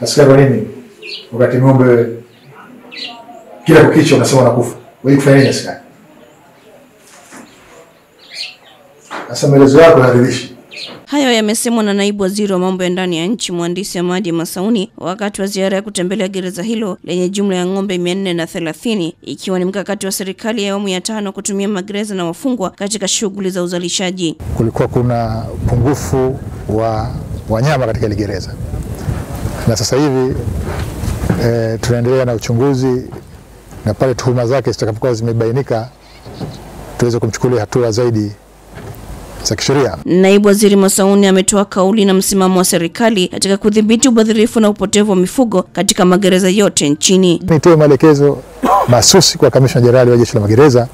Nasikia kwa nini wakati ng'ombe kila kukicha unasema wanakufa, wewe kufanya nini askari? Sasa maelezo yako hayaridhishi. Hayo yamesemwa na naibu waziri wa mambo ya ndani ya nchi mhandisi Amadi Masauni wakati wa ziara ya kutembelea gereza hilo lenye jumla ya ng'ombe mia nne na thelathini ikiwa ni mkakati wa serikali ya awamu ya tano kutumia magereza na wafungwa katika shughuli za uzalishaji. Kulikuwa kuna pungufu wa wanyama katika ile gereza, na sasa hivi e, tunaendelea na uchunguzi na pale tuhuma zake zitakapokuwa zimebainika tuweze kumchukulia hatua zaidi za kisheria. Naibu waziri Masauni ametoa kauli na msimamo wa serikali katika kudhibiti ubadhirifu na upotevu wa mifugo katika magereza yote nchini. Nitoe maelekezo mahsusi kwa kamishna jenerali wa jeshi la magereza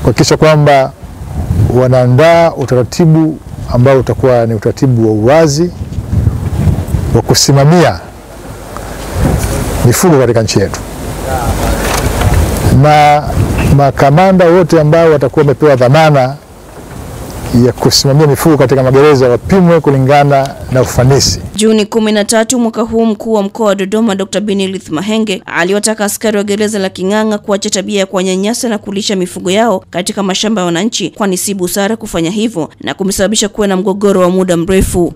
kuhakikisha kwamba wanaandaa utaratibu ambao utakuwa ni utaratibu wa uwazi wa kusimamia mifugo katika nchi yetu, na makamanda wote ambao watakuwa wamepewa dhamana ya kusimamia mifugo katika magereza wapimwe kulingana na ufanisi. Juni kumi na tatu mwaka huu, mkuu wa mkoa wa Dodoma Dr. Benilith Mahenge aliwataka askari wa gereza la King'ang'a kuacha tabia ya kuwanyanyasa na kulisha mifugo yao katika mashamba ya wananchi, kwani si busara kufanya hivyo na kumesababisha kuwa na mgogoro wa muda mrefu.